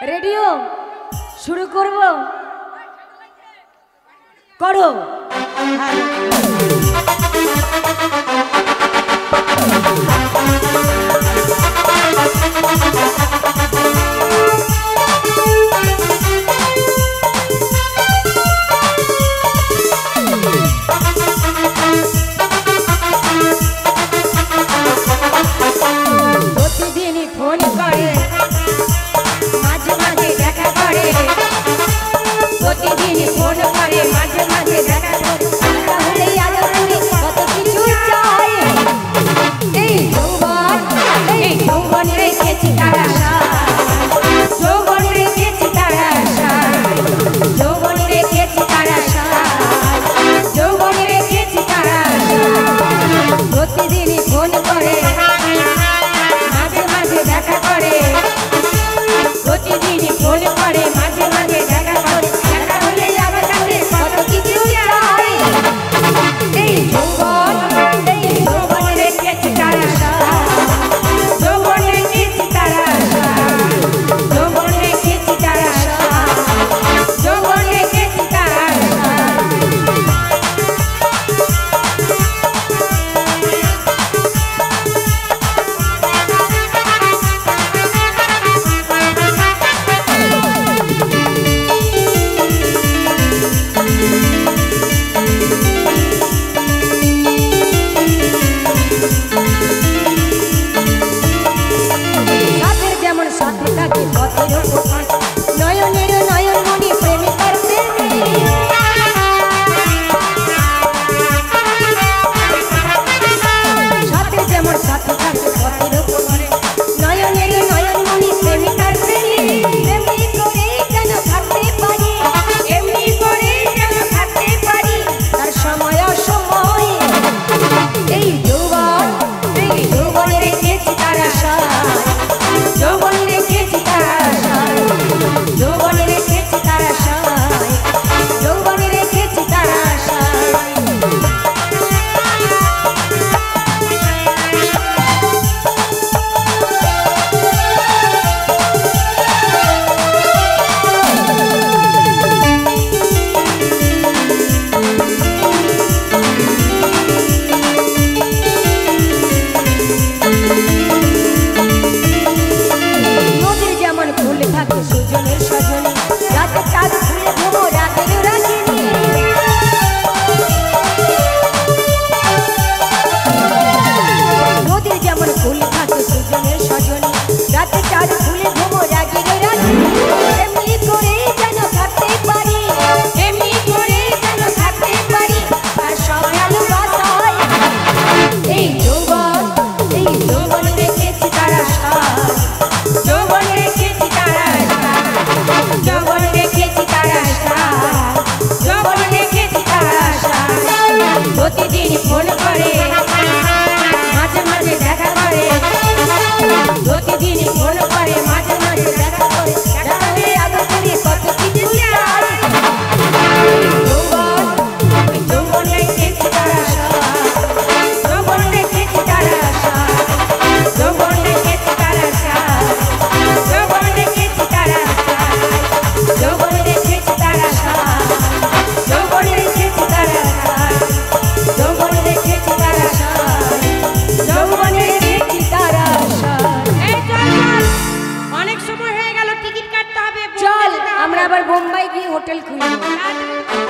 Radio শুরু করব। করো। হ্যাঁ। बुम्बई की होटल खुली